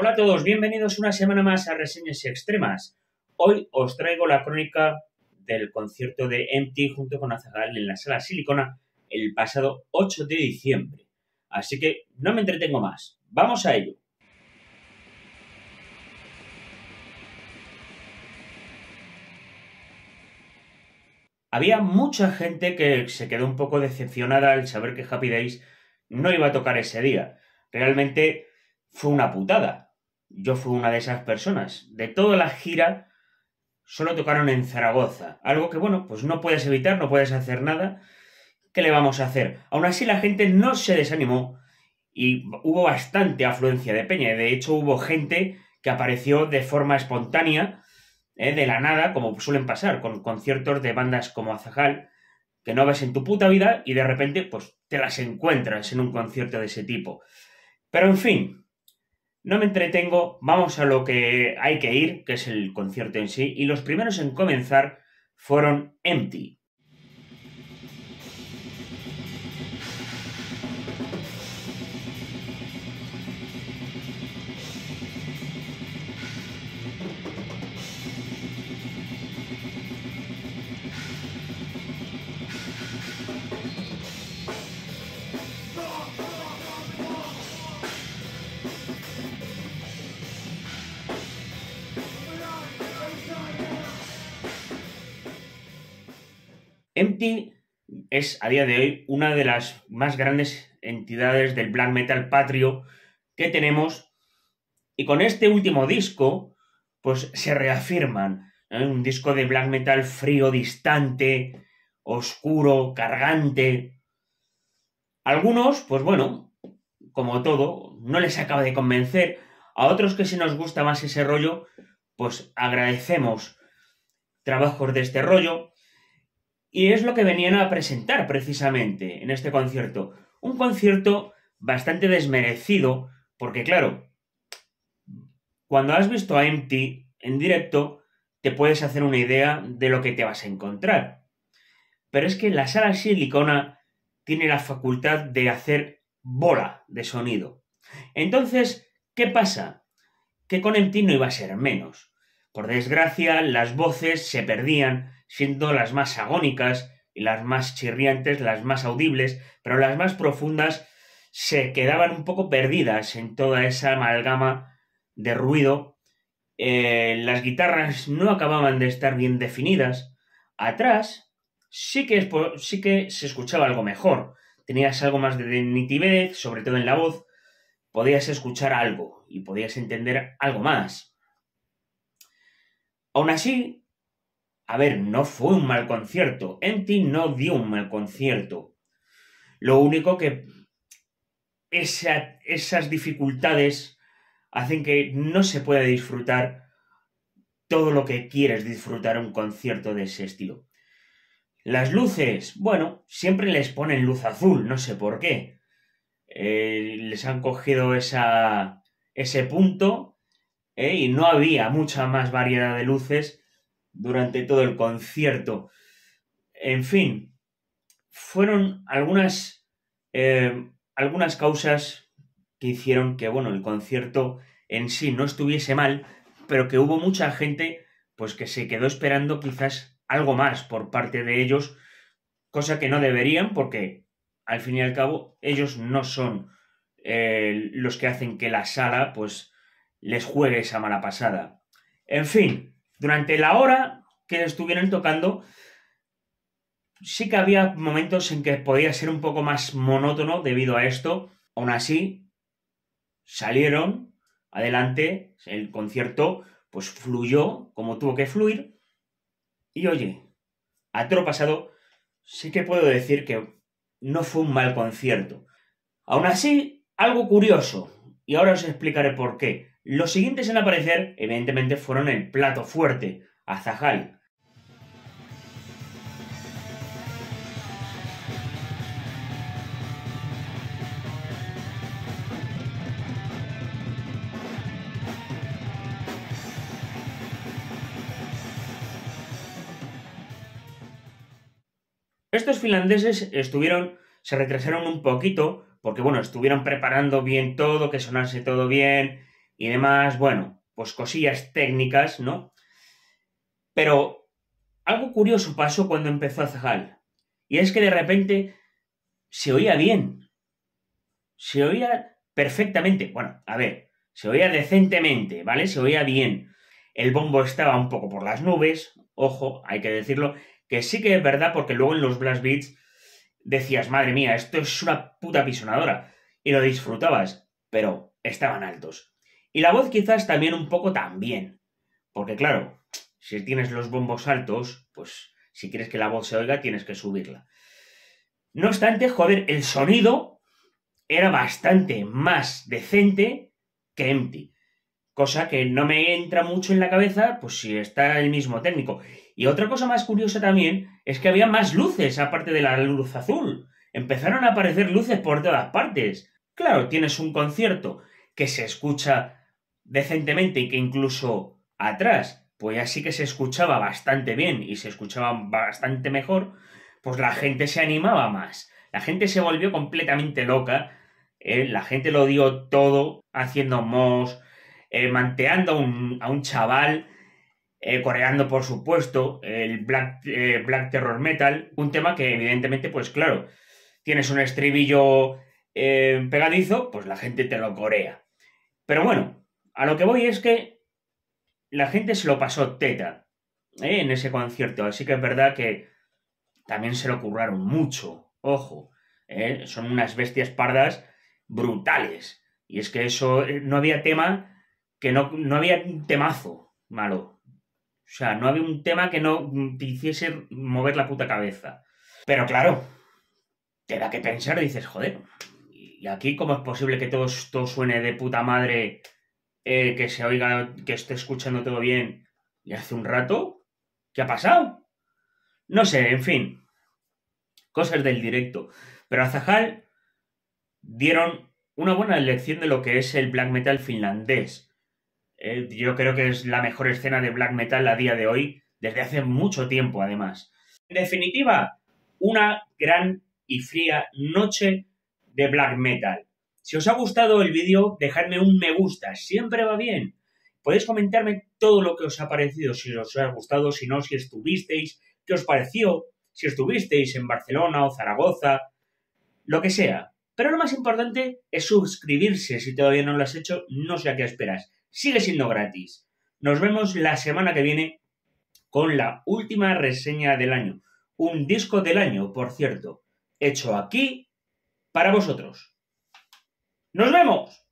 Hola a todos, bienvenidos una semana más a Reseñas Extremas. Hoy os traigo la crónica del concierto de MT junto con Azagal en la sala Silicona el pasado 8 de diciembre. Así que no me entretengo más. Vamos a ello. Había mucha gente que se quedó un poco decepcionada al saber que Happy Days no iba a tocar ese día. Realmente fue una putada. Yo fui una de esas personas. De toda la gira, solo tocaron en Zaragoza. Algo que, bueno, pues no puedes evitar, no puedes hacer nada. ¿Qué le vamos a hacer? Aún así, la gente no se desanimó y hubo bastante afluencia de peña. De hecho, hubo gente que apareció de forma espontánea ¿eh? de la nada, como suelen pasar con conciertos de bandas como Azajal, que no ves en tu puta vida y de repente pues te las encuentras en un concierto de ese tipo. Pero en fin, no me entretengo, vamos a lo que hay que ir, que es el concierto en sí, y los primeros en comenzar fueron Empty. Empty es a día de hoy una de las más grandes entidades del black metal patrio que tenemos y con este último disco pues se reafirman un disco de black metal frío, distante, oscuro, cargante. Algunos, pues bueno, como todo, no les acaba de convencer. A otros que si nos gusta más ese rollo, pues agradecemos trabajos de este rollo. Y es lo que venían a presentar precisamente en este concierto. Un concierto bastante desmerecido, porque claro, cuando has visto a Empty en directo, te puedes hacer una idea de lo que te vas a encontrar. Pero es que la sala silicona tiene la facultad de hacer bola de sonido. Entonces, ¿qué pasa? Que con Empty no iba a ser menos. Por desgracia, las voces se perdían siendo las más agónicas y las más chirriantes, las más audibles, pero las más profundas se quedaban un poco perdidas en toda esa amalgama de ruido. Eh, las guitarras no acababan de estar bien definidas. Atrás sí que, sí que se escuchaba algo mejor. Tenías algo más de nitidez, sobre todo en la voz. Podías escuchar algo y podías entender algo más. Aún así, a ver, no fue un mal concierto. Empty no dio un mal concierto. Lo único que esas dificultades hacen que no se pueda disfrutar todo lo que quieres disfrutar un concierto de ese estilo. Las luces, bueno, siempre les ponen luz azul, no sé por qué. Eh, les han cogido ese punto eh, y no había mucha más variedad de luces durante todo el concierto. En fin, fueron algunas, eh, algunas causas que hicieron que, bueno, el concierto en sí no estuviese mal, pero que hubo mucha gente, pues que se quedó esperando quizás algo más por parte de ellos, cosa que no deberían, porque al fin y al cabo ellos no son eh, los que hacen que la sala, pues, les juegue esa mala pasada. En fin, durante la hora que estuvieron tocando, sí que había momentos en que podía ser un poco más monótono debido a esto. Aún así, salieron adelante, el concierto pues fluyó como tuvo que fluir. Y oye, a todo pasado, sí que puedo decir que no fue un mal concierto. Aún así, algo curioso, y ahora os explicaré por qué. Los siguientes en aparecer, evidentemente, fueron el plato fuerte, Azahal. Estos finlandeses estuvieron, se retrasaron un poquito, porque bueno, estuvieron preparando bien todo, que sonase todo bien, y demás, bueno, pues cosillas técnicas, ¿no? Pero algo curioso pasó cuando empezó Azahal. Y es que de repente se oía bien. Se oía perfectamente. Bueno, a ver, se oía decentemente, ¿vale? Se oía bien. El bombo estaba un poco por las nubes, ojo, hay que decirlo, que sí que es verdad porque luego en los blast beats decías, madre mía, esto es una puta pisonadora, y lo disfrutabas, pero estaban altos. Y la voz quizás también un poco también, porque claro, si tienes los bombos altos, pues si quieres que la voz se oiga, tienes que subirla. No obstante, joder, el sonido era bastante más decente que Empty. Cosa que no me entra mucho en la cabeza, pues si está el mismo técnico. Y otra cosa más curiosa también es que había más luces aparte de la luz azul. Empezaron a aparecer luces por todas partes. Claro, tienes un concierto que se escucha decentemente y que incluso atrás, pues así que se escuchaba bastante bien y se escuchaba bastante mejor, pues la gente se animaba más. La gente se volvió completamente loca. ¿eh? La gente lo dio todo haciendo mos, eh, manteando a un, a un chaval eh, coreando, por supuesto, el Black, Black Terror Metal, un tema que evidentemente, pues claro, tienes un estribillo pegadizo, pues la gente te lo corea. Pero bueno, a lo que voy es que la gente se lo pasó teta en ese concierto, así que es verdad que también se lo curraron mucho, ojo, son unas bestias pardas brutales. Y es que eso, no había tema, que no, no había temazo malo. O sea, no había un tema que no te hiciese mover la puta cabeza. Pero claro, te da que pensar, dices, joder, ¿y aquí cómo es posible que todo esto suene de puta madre, eh, que se oiga, que esté escuchando todo bien? ¿Y hace un rato? ¿Qué ha pasado? No sé, en fin. Cosas del directo. Pero a Zahal dieron una buena lección de lo que es el black metal finlandés eh, yo creo que es la mejor escena de black metal a día de hoy, desde hace mucho tiempo además. En definitiva, una gran y fría noche de black metal. Si os ha gustado el vídeo, dejadme un me gusta, siempre va bien. Podéis comentarme todo lo que os ha parecido, si os ha gustado, si no, si estuvisteis, qué os pareció, si estuvisteis en Barcelona o Zaragoza, lo que sea. Pero lo más importante es suscribirse si todavía no lo has hecho, no sé a qué esperas sigue siendo gratis. Nos vemos la semana que viene con la última reseña del año. Un disco del año, por cierto, hecho aquí para vosotros. ¡Nos vemos!